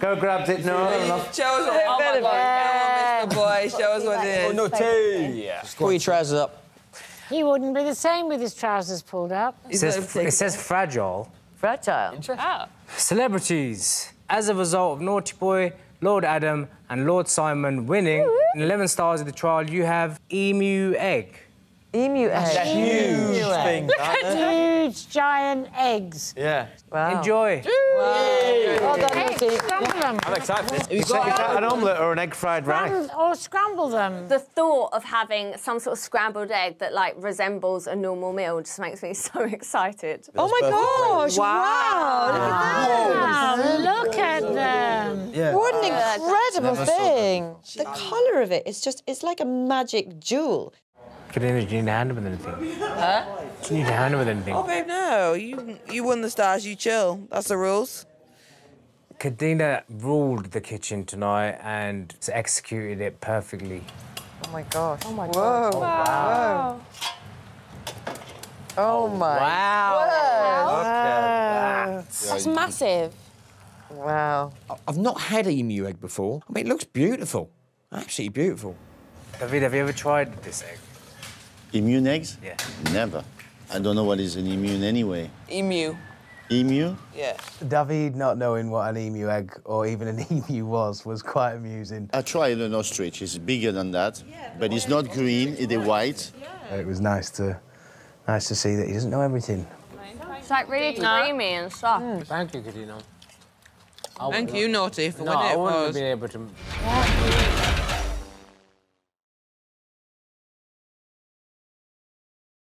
grabbed it. No, enough. Show us what. Oh my God. Come on, Mr. Boy. Show us what it is. Oh, no tea. Pull your trousers up. He wouldn't be the same with his trousers pulled up. It says, it says fragile. Fragile. Oh. Celebrities. As a result of Naughty Boy, Lord Adam, and Lord Simon winning in 11 stars of the trial, you have Emu Egg. Emu egg. Huge thing. Huge, giant eggs. Yeah. Wow. Enjoy. Well done, scramble them. I'm excited for this. Is that an omelette or an egg fried rice? Or scramble them. The thought of having some sort of scrambled egg that like resembles a normal meal just makes me so excited. Oh my gosh! Wow! Wow, look at them. Yeah. What an oh, incredible thing! The colour of it is just—it's like a magic jewel. Kadeena, do you need a hand with anything? Huh? Do you need a hand with anything? Oh, babe, no. You you won the stars. You chill. That's the rules. Kadeena ruled the kitchen tonight and executed it perfectly. Oh my gosh! Oh my Whoa! Wow! Oh my! Wow. That's massive. Wow! I've not had an emu egg before. I mean, it looks beautiful. Absolutely beautiful. David, have you ever tried this egg? Immune eggs? Yeah. Never. I don't know what is an immune anyway. Emu. Emu? Yeah. David not knowing what an emu egg or even an emu was was quite amusing. I tried an ostrich. It's bigger than that, but it's not green. It's white. It was nice to nice to see that he doesn't know everything. It's like really creamy and soft. Mm, thank you, Kadeena. Thank you, Naughty, for No, winning I it for wouldn't have been able to.